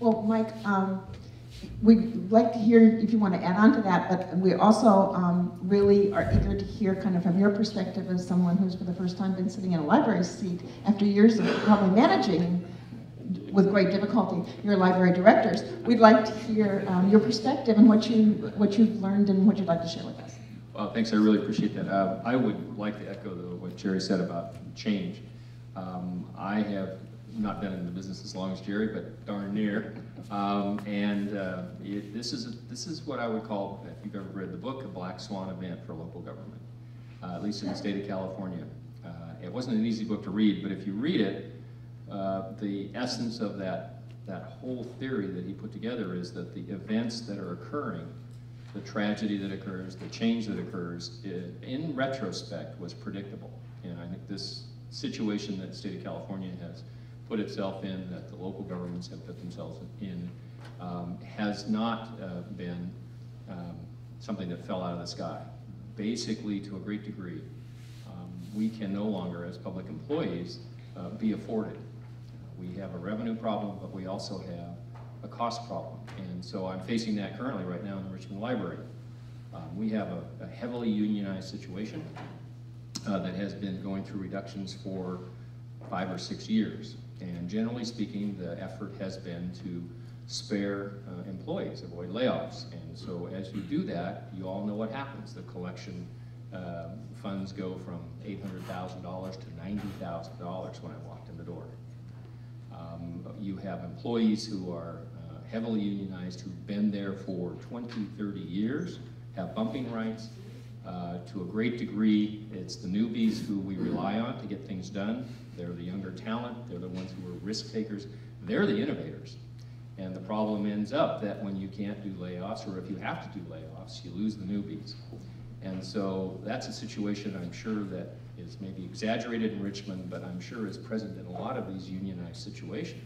Well, Mike, um, we'd like to hear if you want to add on to that, but we also um, really are eager to hear kind of from your perspective as someone who's for the first time been sitting in a library seat after years of probably managing with great difficulty your library directors. We'd like to hear um, your perspective and what you what you've learned and what you'd like to share with us. Well, thanks. I really appreciate that. Uh, I would like to echo though what Jerry said about change. Um, I have not been in the business as long as Jerry, but darn near. Um, and uh, it, this is a, this is what I would call, if you've ever read the book, a black swan event for local government, uh, at least in the state of California. Uh, it wasn't an easy book to read, but if you read it, uh, the essence of that that whole theory that he put together is that the events that are occurring, the tragedy that occurs, the change that occurs, it, in retrospect was predictable. And I think this situation that the state of California has put itself in, that the local governments have put themselves in, um, has not uh, been um, something that fell out of the sky. Basically, to a great degree, um, we can no longer, as public employees, uh, be afforded. We have a revenue problem, but we also have a cost problem. And so I'm facing that currently right now in the Richmond Library. Um, we have a, a, heavily unionized situation uh, that has been going through reductions for five or six years. And generally speaking, the effort has been to spare uh, employees, avoid layoffs. And so as you do that, you all know what happens. The collection uh, funds go from $800,000 to $90,000 when I walked in the door. Um, you have employees who are uh, heavily unionized who've been there for 20, 30 years, have bumping rights, uh, to a great degree, it's the newbies who we rely on to get things done. They're the younger talent. They're the ones who are risk takers. They're the innovators. And the problem ends up that when you can't do layoffs, or if you have to do layoffs, you lose the newbies. And so that's a situation I'm sure that is maybe exaggerated in Richmond, but I'm sure is present in a lot of these unionized situations.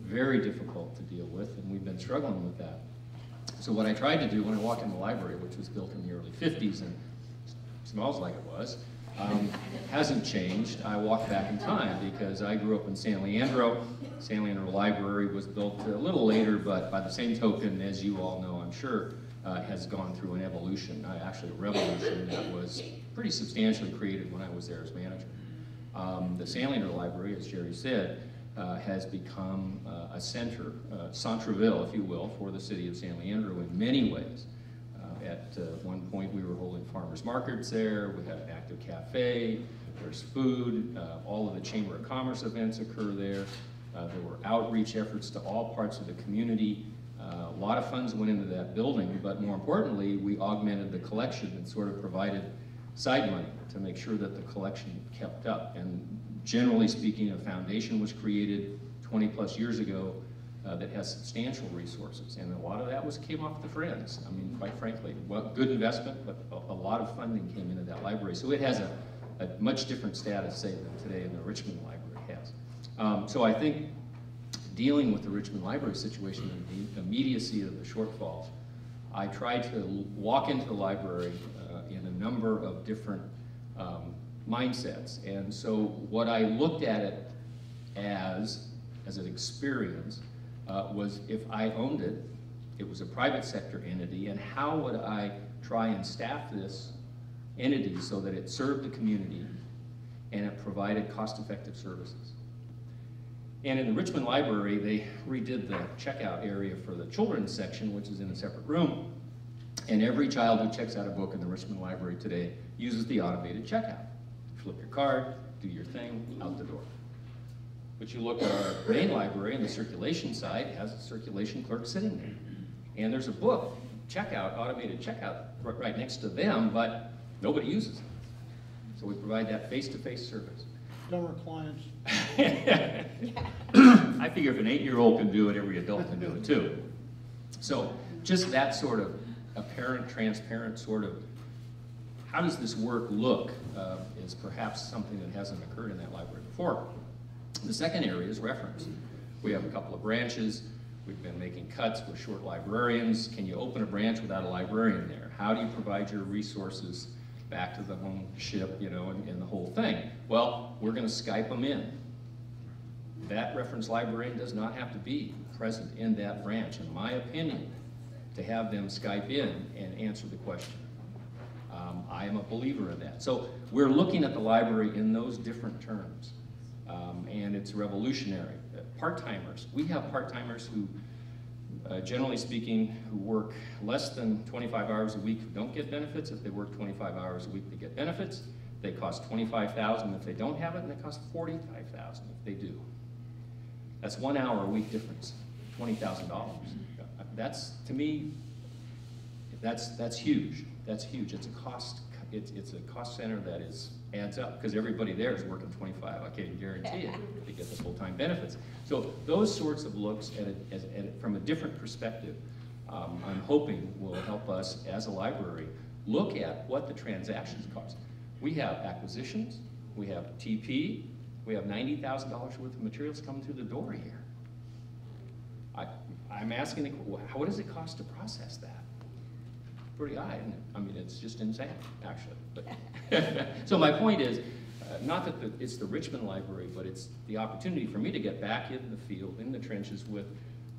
Very difficult to deal with, and we've been struggling with that. So what I tried to do when I walked in the library, which was built in the early 50s and smells like it was, um, hasn't changed. I walked back in time because I grew up in San Leandro. San Leandro Library was built a little later, but by the same token, as you all know, I'm sure, uh, has gone through an evolution, uh, actually a revolution that was pretty substantially created when I was there as manager. Um, the San Leandro Library, as Jerry said, uh, has become uh, a center, uh, Centreville, if you will, for the city of San Leandro in many ways. At uh, one point, we were holding farmers markets there. We had an active cafe. There's food. Uh, all of the Chamber of Commerce events occur there. Uh, there were outreach efforts to all parts of the community. Uh, a lot of funds went into that building, but more importantly, we augmented the collection and sort of provided side money to make sure that the collection kept up. And generally speaking, a foundation was created 20 plus years ago uh, that has substantial resources. And a lot of that was came off the Friends. I mean, quite frankly, well, good investment, but a, a, lot of funding came into that library. So it has a, a, much different status, say, than today in the Richmond Library has. Um, so I think dealing with the Richmond Library situation and the immediacy of the shortfalls, I tried to walk into the library uh, in a number of different um, mindsets. And so what I looked at it as, as an experience, uh, was if I owned it, it was a private sector entity, and how would I try and staff this entity so that it served the community and it provided cost-effective services. And in the Richmond Library, they redid the checkout area for the children's section, which is in a separate room. And every child who checks out a book in the Richmond Library today uses the automated checkout. Flip your card, do your thing, out the door. But you look at our main library and the circulation side has a circulation clerk sitting there. And there's a book, checkout, automated checkout, right next to them, but nobody uses it. So we provide that face-to-face -face service. Dumber clients. I figure if an eight-year-old can do it, every adult can do it too. So just that sort of apparent, transparent sort of, how does this work look, uh, is perhaps something that hasn't occurred in that library before. The second area is reference. We have a couple of branches. We've been making cuts with short librarians. Can you open a branch without a librarian there? How do you provide your resources back to the home ship, you know, and, and the whole thing? Well, we're going to Skype them in. That reference librarian does not have to be present in that branch, in my opinion, to have them Skype in and answer the question. Um, I am a believer in that. So we're looking at the library in those different terms, um, and it's revolutionary. Uh, Part-timers, we have part-timers who, uh, generally speaking, who work less than 25 hours a week don't get benefits. If they work 25 hours a week, they get benefits. They cost 25,000 if they don't have it, and they cost 45,000 if they do. That's one hour a week difference, $20,000. That's, to me, that's, that's huge. That's huge. It's a cost, it's, it's a cost center that is, adds up, because everybody there is working 25, I can't guarantee it, to get the full-time benefits. So those sorts of looks at it, as, at it from a different perspective, um, I'm hoping will help us as a library look at what the transactions cost. We have acquisitions, we have TP, we have $90,000 worth of materials coming through the door here. I, I'm asking, the what does it cost to process that? Pretty high, it? I mean, it's just insane, actually. But so my point is, uh, not that the, it's the Richmond Library, but it's the opportunity for me to get back in the field, in the trenches with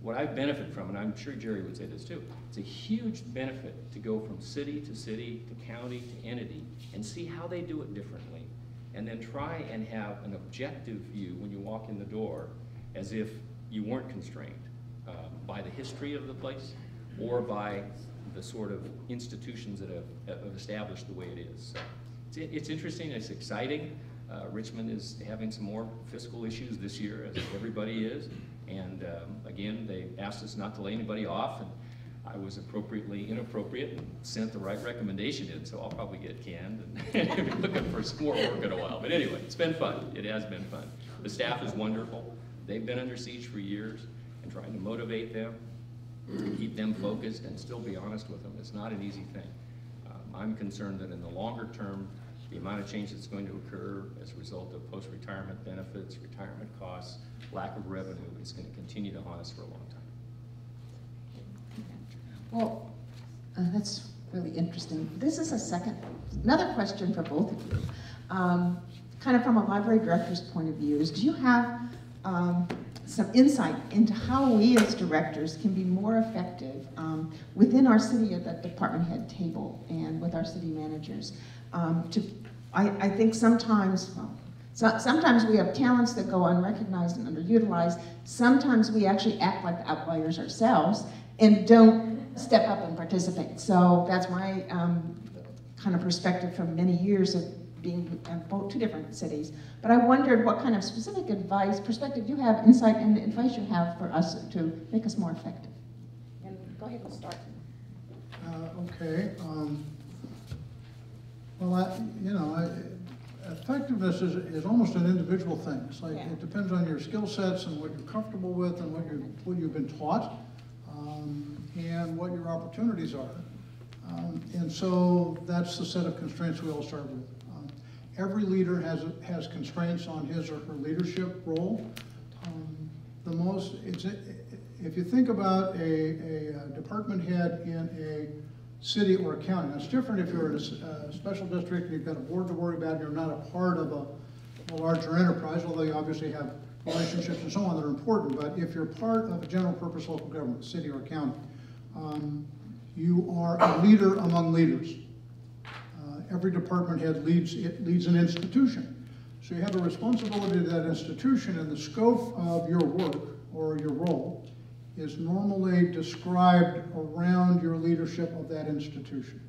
what I benefit from, and I'm sure Jerry would say this too. It's a huge benefit to go from city to city to county to entity and see how they do it differently, and then try and have an objective view when you walk in the door, as if you weren't constrained um, by the history of the place or by the sort of institutions that have, have established the way it is. So it's, it's interesting, it's exciting. Uh, Richmond is having some more fiscal issues this year, as everybody is. And um, again, they asked us not to lay anybody off, and I was appropriately inappropriate and sent the right recommendation in, so I'll probably get canned and be looking for some more work in a while. But anyway, it's been fun. It has been fun. The staff is wonderful. They've been under siege for years, and trying to motivate them, keep them focused, and still be honest with them It's not an easy thing. Um, I'm concerned that in the longer term, the amount of change that's going to occur as a result of post-retirement benefits, retirement costs, lack of revenue is going to continue to haunt us for a long time. Well, uh, that's really interesting. This is a second, another question for both of you. Um, kind of from a library director's point of view, is do you have um, some insight into how we as directors can be more effective um, within our city at the department head table and with our city managers? Um, to, I, I think sometimes, well, so, sometimes we have talents that go unrecognized and underutilized. Sometimes we actually act like the outliers ourselves and don't step up and participate. So that's my um, kind of perspective from many years of being in both two different cities. But I wondered what kind of specific advice, perspective you have, insight, and advice you have for us to make us more effective. And go ahead and start. Uh, Okay, um, well, I, you know, I, effectiveness is, is almost an individual thing. It's like, Yeah. it depends on your skill sets and what you're comfortable with and what you, what you've been taught, um, and what your opportunities are. Um, and so that's the set of constraints we all start with. Every leader has, has constraints on his or her leadership role. Um, The most, if you think about a, a department head in a city or a county, it's different if you're in a, a special district, and you've got a board to worry about, and you're not a part of a, a larger enterprise, although you obviously have relationships and so on that are important, but if you're part of a general purpose local government, city or county, um, you are a leader among leaders. Every department head leads, it leads an institution. So you have a responsibility to that institution, and the scope of your work or your role is normally described around your leadership of that institution.